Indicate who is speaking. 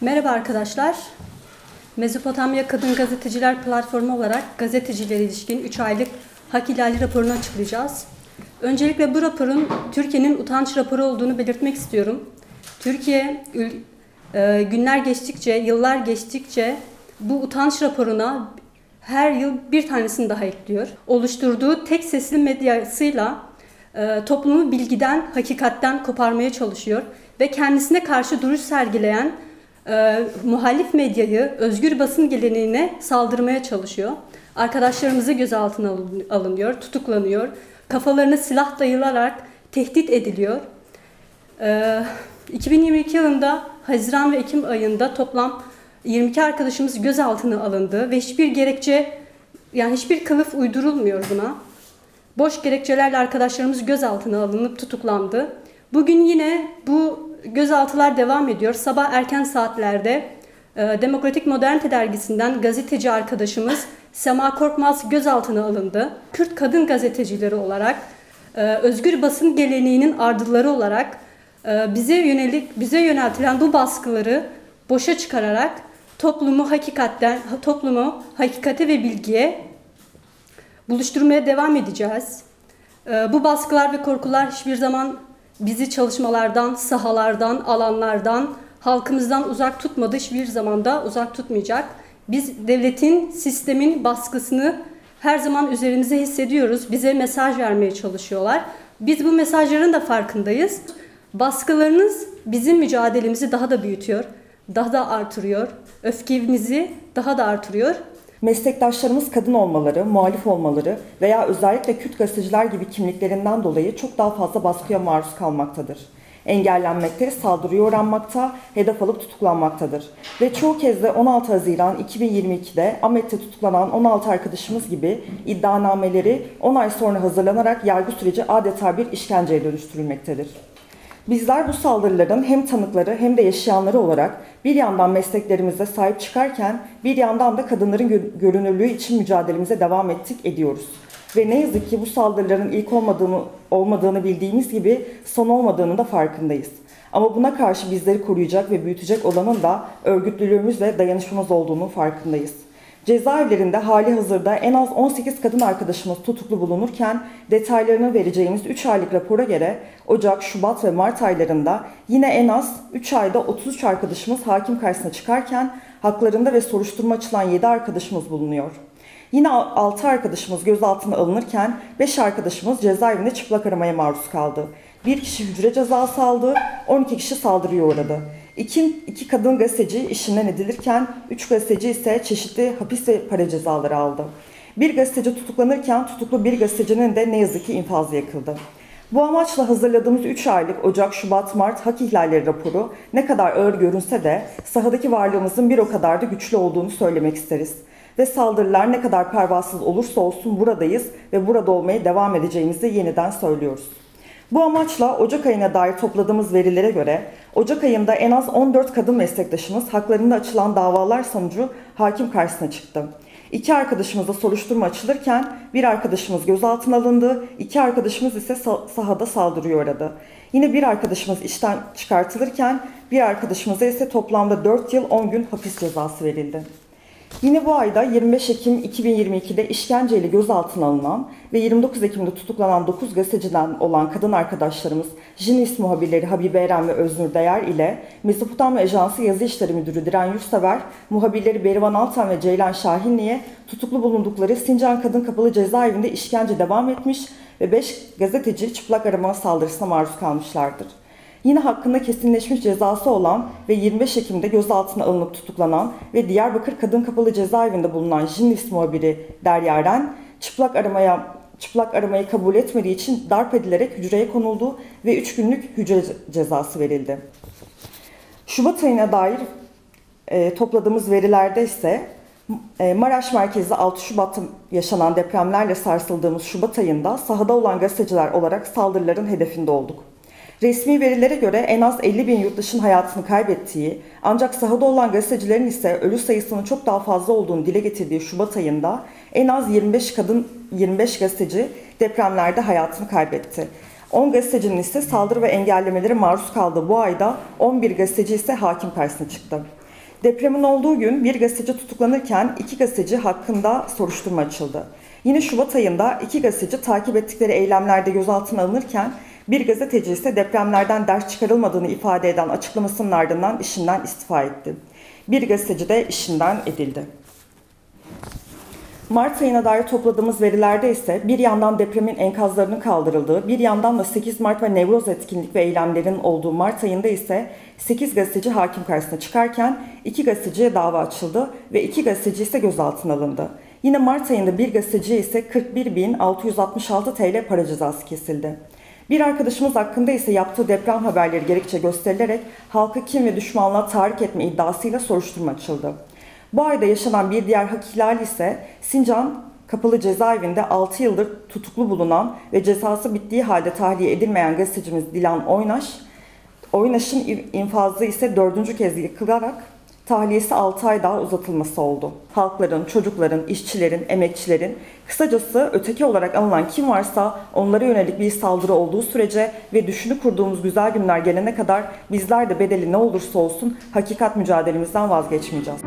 Speaker 1: Merhaba arkadaşlar. Mezopotamya Kadın Gazeteciler Platformu olarak gazetecilere ilişkin 3 aylık hak ihlali raporunu açıklayacağız. Öncelikle bu raporun Türkiye'nin utanç raporu olduğunu belirtmek istiyorum. Türkiye e, günler geçtikçe, yıllar geçtikçe bu utanç raporuna her yıl bir tanesini daha ekliyor. Oluşturduğu tek sesli medyasıyla e, toplumu bilgiden, hakikatten koparmaya çalışıyor ve kendisine karşı duruş sergileyen e, muhalif medyayı, özgür basın geleneğine saldırmaya çalışıyor. Arkadaşlarımızı gözaltına alınıyor, tutuklanıyor, kafalarına silah dayılarak tehdit ediliyor. E, 2022 yılında Haziran ve Ekim ayında toplam 22 arkadaşımız gözaltına alındı ve hiçbir gerekçe yani hiçbir kılıf uydurulmuyor buna. Boş gerekçelerle arkadaşlarımız gözaltına alınıp tutuklandı. Bugün yine bu gözaltılar devam ediyor. Sabah erken saatlerde e, Demokratik Modernite dergisinden gazeteci arkadaşımız Sema Korkmaz gözaltına alındı. Kürt kadın gazetecileri olarak, e, özgür basın geleneğinin ardıları olarak e, bize yönelik bize yöneltilen bu baskıları boşa çıkararak toplumu hakikatten toplumu hakikate ve bilgiye buluşturmaya devam edeceğiz. Bu baskılar ve korkular hiçbir zaman bizi çalışmalardan, sahalardan, alanlardan, halkımızdan uzak tutmadı, hiçbir zamanda uzak tutmayacak. Biz devletin, sistemin baskısını her zaman üzerimize hissediyoruz. Bize mesaj vermeye çalışıyorlar. Biz bu mesajların da farkındayız. Baskılarınız bizim mücadelemizi daha da büyütüyor, daha da artırıyor. Öfkemizi daha da artırıyor.
Speaker 2: Meslektaşlarımız kadın olmaları, muhalif olmaları veya özellikle Kürt gazeteciler gibi kimliklerinden dolayı çok daha fazla baskıya maruz kalmaktadır. Engellenmekte, saldırıya uğranmakta, hedef alıp tutuklanmaktadır. Ve çoğu kez de 16 Haziran 2022'de Ahmet'te tutuklanan 16 arkadaşımız gibi iddianameleri 10 ay sonra hazırlanarak yargı süreci adeta bir işkenceye dönüştürülmektedir. Bizler bu saldırıların hem tanıkları hem de yaşayanları olarak bir yandan mesleklerimize sahip çıkarken bir yandan da kadınların görünürlüğü için mücadelemize devam ettik, ediyoruz. Ve ne yazık ki bu saldırıların ilk olmadığını, olmadığını bildiğimiz gibi son olmadığını da farkındayız. Ama buna karşı bizleri koruyacak ve büyütecek olanın da örgütlülüğümüz ve dayanışmamız olduğunu farkındayız. Cezaevlerinde hali hazırda en az 18 kadın arkadaşımız tutuklu bulunurken detaylarını vereceğimiz 3 aylık rapora göre Ocak, Şubat ve Mart aylarında yine en az 3 ayda 33 arkadaşımız hakim karşısına çıkarken haklarında ve soruşturma açılan 7 arkadaşımız bulunuyor. Yine 6 arkadaşımız gözaltına alınırken 5 arkadaşımız cezaevinde çıplak aramaya maruz kaldı. Bir kişi hücre cezası aldı, 12 kişi saldırıya uğradı. İki, iki kadın gazeteci işinden edilirken üç gazeteci ise çeşitli hapis ve para cezaları aldı. Bir gazeteci tutuklanırken tutuklu bir gazetecinin de ne yazık ki infazı yakıldı. Bu amaçla hazırladığımız 3 aylık Ocak, Şubat, Mart hak ihlalleri raporu ne kadar ağır görünse de sahadaki varlığımızın bir o kadar da güçlü olduğunu söylemek isteriz. Ve saldırılar ne kadar pervasız olursa olsun buradayız ve burada olmaya devam edeceğimizi yeniden söylüyoruz. Bu amaçla Ocak ayına dair topladığımız verilere göre Ocak ayında en az 14 kadın meslektaşımız haklarında açılan davalar sonucu hakim karşısına çıktı. İki arkadaşımızda soruşturma açılırken bir arkadaşımız gözaltına alındı, iki arkadaşımız ise sahada saldırıya uğradı. Yine bir arkadaşımız işten çıkartılırken bir arkadaşımıza ise toplamda 4 yıl 10 gün hapis cezası verildi. Yine bu ayda 25 Ekim 2022'de işkenceyle gözaltına alınan ve 29 Ekim'de tutuklanan 9 gazeteciden olan kadın arkadaşlarımız Jinis muhabirleri Habibe Eren ve Öznur Değer ile Mezopotamya Ajansı Yazı İşleri Müdürü Diren Yurtsever, muhabirleri Berivan Altan ve Ceylan Şahinli'ye tutuklu bulundukları Sincan Kadın Kapalı Cezaevinde işkence devam etmiş ve 5 gazeteci çıplak arama saldırısına maruz kalmışlardır. Yine hakkında kesinleşmiş cezası olan ve 25 Ekim'de gözaltına alınıp tutuklanan ve Diyarbakır Kadın Kapalı Cezaevinde bulunan Jinlis muhabiri Derya Eren, çıplak aramaya çıplak aramayı kabul etmediği için darp edilerek hücreye konuldu ve 3 günlük hücre cezası verildi. Şubat ayına dair e, topladığımız verilerde ise e, Maraş merkezli 6 Şubat'ta yaşanan depremlerle sarsıldığımız Şubat ayında sahada olan gazeteciler olarak saldırıların hedefinde olduk. Resmi verilere göre en az 50 bin yurttaşın hayatını kaybettiği, ancak sahada olan gazetecilerin ise ölü sayısının çok daha fazla olduğunu dile getirdiği Şubat ayında en az 25 kadın 25 gazeteci depremlerde hayatını kaybetti. 10 gazetecinin ise saldırı ve engellemelere maruz kaldığı bu ayda 11 gazeteci ise hakim karşısına çıktı. Depremin olduğu gün bir gazeteci tutuklanırken iki gazeteci hakkında soruşturma açıldı. Yine Şubat ayında iki gazeteci takip ettikleri eylemlerde gözaltına alınırken bir gazeteci ise depremlerden ders çıkarılmadığını ifade eden açıklamasının ardından işinden istifa etti. Bir gazeteci de işinden edildi. Mart ayına dair topladığımız verilerde ise bir yandan depremin enkazlarının kaldırıldığı, bir yandan da 8 Mart ve Nevroz etkinlik ve eylemlerin olduğu Mart ayında ise 8 gazeteci hakim karşısına çıkarken 2 gazeteciye dava açıldı ve 2 gazeteci ise gözaltına alındı. Yine Mart ayında bir gazeteciye ise 41.666 TL para cezası kesildi. Bir arkadaşımız hakkında ise yaptığı deprem haberleri gerekçe gösterilerek halkı kim ve düşmanlığa tahrik etme iddiasıyla soruşturma açıldı. Bu ayda yaşanan bir diğer hak ihlali ise Sincan Kapalı Cezaevinde 6 yıldır tutuklu bulunan ve cezası bittiği halde tahliye edilmeyen gazetecimiz Dilan Oynaş, Oynaş'ın infazı ise dördüncü kez yıkılarak tahliyesi 6 ay daha uzatılması oldu. Halkların, çocukların, işçilerin, emekçilerin, kısacası öteki olarak alınan kim varsa onlara yönelik bir saldırı olduğu sürece ve düşünü kurduğumuz güzel günler gelene kadar bizler de bedeli ne olursa olsun hakikat mücadelemizden vazgeçmeyeceğiz.